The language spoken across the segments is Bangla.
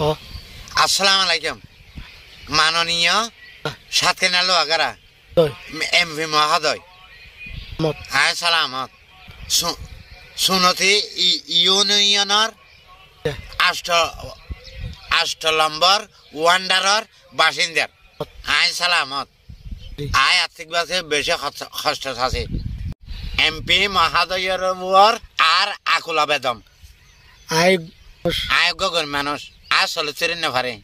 আসসালামু আলাইকুম। মাননীয় সাতকেনা লোহাগারা দই। এম ভি মহোদয়। হাই সালামত। সুনতি ইউনিয়নের আষ্ট আষ্ট নম্বর ওয়ান্ডারর বাসিন্দার। I Salamat. আই আর্থিকভাবে বেশি কষ্ট আছে। এমপি মহাদয়ের আর আকুল আবেদন। আই আয় গগন মানুষ। আয় চলচ্চিত্র নেভারে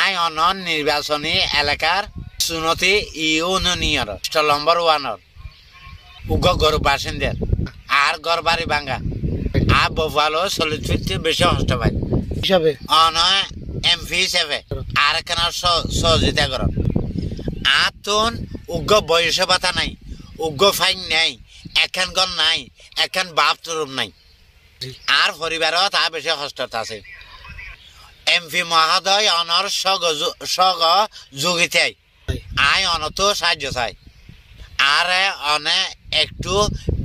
আয় অনন নির্বাচনী এলাকার সুনতি ইউনিয়র নম্বর ওয়ানর উগ গরু বাসিন্দার। আর গর বাড়ি ভাঙ্গা আর বভালো চলচ্চিত্র বেশি কষ্ট পায় হিসাবে। অন এমপি হিসেবে। আর কেন সহযোগিতা কর আর তোন উগ্র বয়স ভাতা নাই উগ্র ফাইন নাই এখান গন নাই এখান বাপ তরুম নাই। আর পরিবারত আর বেশি কষ্টত আছে এমপি মহোদয় অনর সহযোগিতায় আই অনত সাহায্য চাই। আর অনে একটু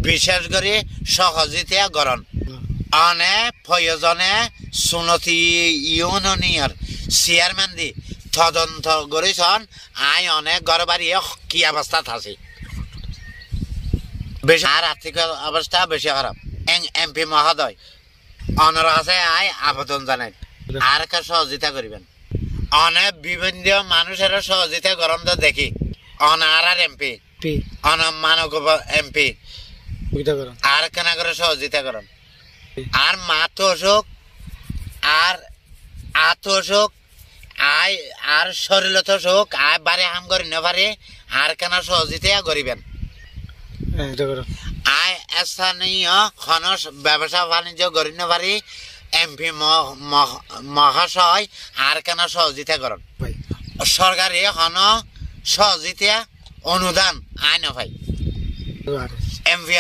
বিশেষ করে সহযোগিতা গরণ অনে প্রয়োজনে সুনতি ইউনিয়র চেয়ারম্যান দি তদন্ত করেছন আই অনেক ঘর বাড়ি কি অবস্থা বেশি আর আর্থিক অবস্থা বেশি খারাপ এমপি মহোদয় অনর আছে আই আবেদন জানাই। আর কা সহযোগিতা করিবেন? অনেক বিভিন্ন মানুষের সহযোগিতা গরম তো দেখি। অন আর আর এমপি অন মানব এমপি আর কেনা করে সহযোগিতা করেন। আর মাথো অসুখ আর আত অসুখ আয় আর শরীরত অসুখ আয় বারে হাম করি না পারে আর কেনা সহযোগিতা করিবেন। করো আয় স্থানীয় খনস ব্যবসা বাণিজ্য করি না পারি এমপি মহাশয় আর কেনা সহযোগিতা করেন। সরকারি খন সহযোগিতা অনুদান আয় না ভাই। আর এমপি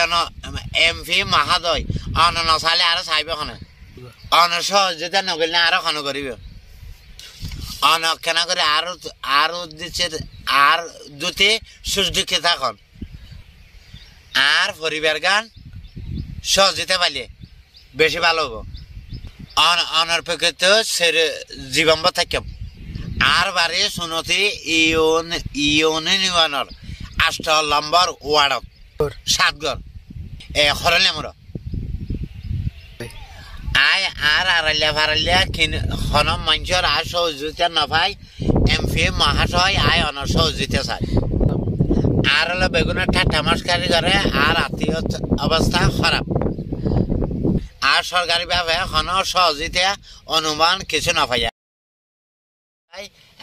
এমপি মহাদয় অন নচালে আৰু চাইব খনে। অন সহযোগিতা নকৰিলে আৰু খন কৰিব অন কেনে কৰি আৰু আৰু দিছে আর দুটি সুযোগ থাকন আর পরিবার গান সহযোগিতা পাইলে বেশি ভালো হব। অনার পক্ষে তো সেরে জীবন থাকিম আর বারে শুনতি ইউন ইউনিয়নের আষ্ট নম্বর ওয়ার্ডত তোর সাতগর এ খরলে মোর আই আর আড়াইলা ফারাইলা কিন খন মঞ্চর আর সহযোগিতা নপাই এমপি মহাশয় আই অন সহযোগিতা চাই আর হলো বেগুনের ঠাট্টা মাসকারি করে আর আত্মীয় অবস্থা খারাপ আর সরকারিভাবে কোনো সহযোগিতা অনুমান কিছু নাপাইয়া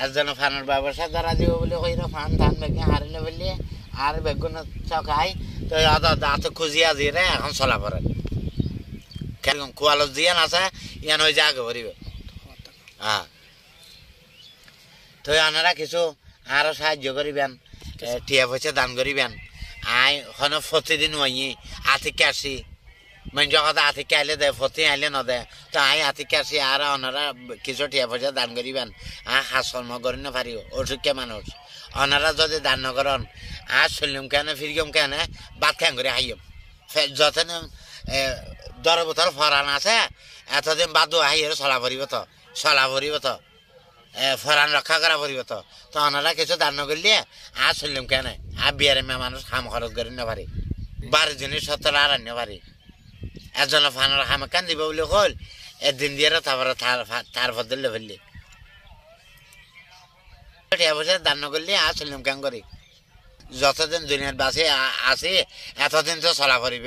এজন ফানের ব্যবসা দ্বারা দিব বুলি কই ফান ধান বেগে হারিলে বলি, আর বেগুন চকাই, তো দাঁত খুঁজিয়া দিয়ে এখন চলা পড়ে। কেরকম কুয়ালো দিয়ে আছে, ইয়ান ওই জাগে ভরিবে তো আনারা কিছু আরও সাহায্য করিবেন টিয়া পয়সা দান করিবেন। আই হন প্রতিদিন ওই আতিকে আসি মানুষ কথা আতিকে আইলে দে ফতি আইলে ন দে তো আই আতিকে আসি আর ওনারা কিছু টিয়া পয়সা দান করিবেন আ হাসর্ম করি না পারিও অসুখে মানুষ ওনারা যদি দান নকরন আর চলিম কেন ফিরিম কেন বাদ খান করে হাইম যতদিন দর বছর ফরান আছে এতদিন বাদ হাইয়ের চলা পড়িব তো চলা পড়িব তো ফরান রক্ষা করা পড়িব তো তো ওনারা কিছু দান নকরলে আর চলিম কেন আর বিয়ারে মেয়ে মানুষ খাম খরচ করি না পারি বারো জিনিস সত্তর আর আনিতে পারি এজনে ফানের কান দিব বুলি কল এদিন দিয়ে তারপরে তার বদলে ফেললি বসে দান নকরলে আর চলিম কেন করি যতদিন দুনিয়ার বাসে আ- আছে এতদিন তো চলা পড়িব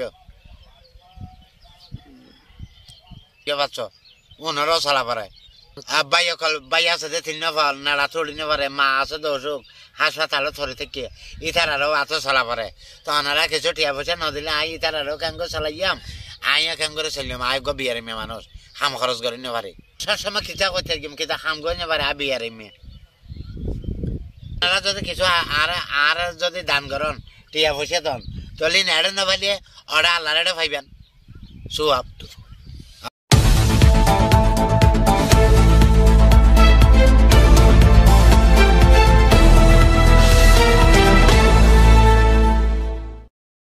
কে পাচ্ছ উনারও চলা পারে আর বাই অকল বাই আছে যে তিন নফল নাড়া চড়ি পারে মা আছে অসুখ হাসপাতালে ধরে থেকে আরও এত চলা পারে তো ওনারা কিছু টিয়া পয়সা নদিলে আই ইতার আরও কেন চলাইয়াম আইয়া কেন করে চলিম, আই গো বিয়ারে মেয়ে মানুষ হাম খরচ করে নেবারে সবসময় খিচা করতে থাকিম খিচা হাম করে নেবারে আর বিয়ারে মেয়ে। তারা যদি কিছু আ- আর আর যদি দান করেন টিয়া পয়সা দন, তলি নেড়ে নেবাইলে ওরা আল্লাহরে পাইবেন সুয়াব